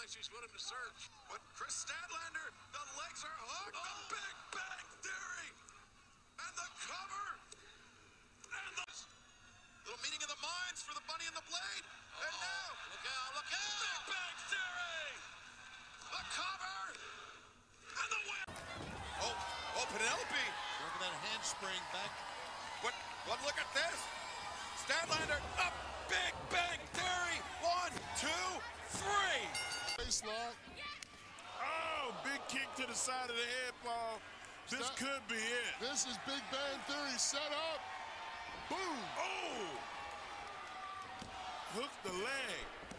think she's willing to search. But Kris Statlander, the legs are hooked. Oh. The Big Bang Theory. And the cover. And the little meeting of the minds for the bunny and the blade. Oh. And now, Look out, look out. Big! Bang Theory. The cover. And the win. Oh, oh, Penelope. Look at that handspring back. What? What? Look at this. Statlander up. Big Bang Theory. One, two, three. Face lock. Oh, big kick to the side of the head, Paul. This Stop. could be it. This is Big Bang Theory set up. Boom. Oh! Hook the leg.